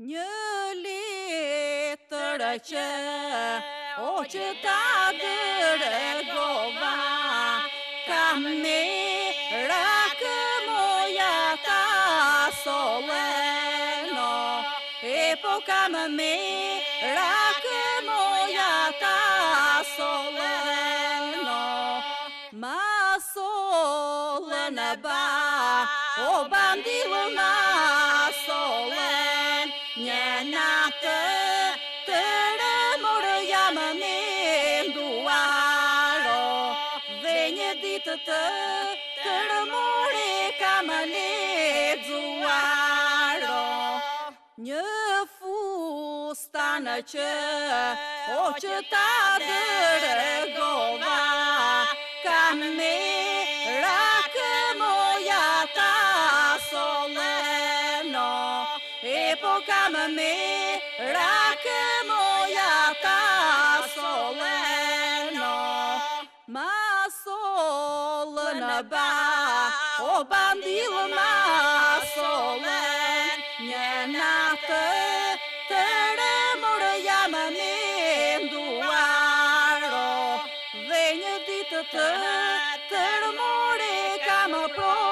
Një litër që, o që ta dërëgova, kam me rakë moja ta soleno. E po kam me rakë moja ta soleno. Ma solën e ba, o bandilë ma, Një natë të rëmurë jam në nduaro Dhe një ditë të të rëmurë kam në dzuaro Një fusta në që o që ta dërgova kam në dzuaro po kam me Rakë moja ta soleno Ma solë në ba O bandilë ma solen Një natë të remur jam me nduaro Dhe një ditë të të e kam pro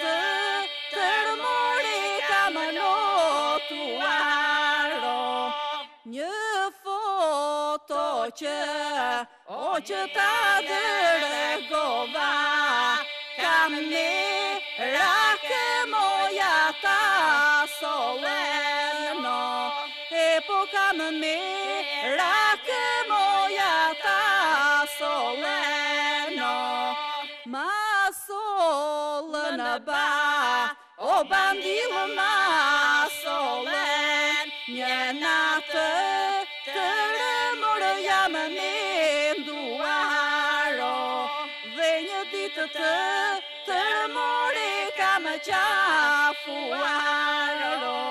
ته تر موړې کمنو تواړو ني فوتو چې او چې تا دړې ګوا کمنې راکه مو یا تاسو ونو په کمنې راکه مو یا تاسو ونو ما në ba, o bandilë ma solen, një natë të rëmërë jam në nduaro, dhe një ditë të të rëmërë kam qafuaro.